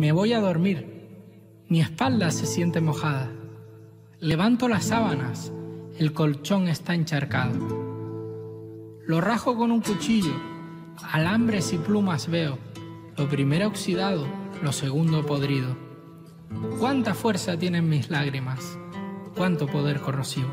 Me voy a dormir. Mi espalda se siente mojada. Levanto las sábanas. El colchón está encharcado. Lo rajo con un cuchillo. Alambres y plumas veo. Lo primero oxidado, lo segundo podrido. Cuánta fuerza tienen mis lágrimas. Cuánto poder corrosivo.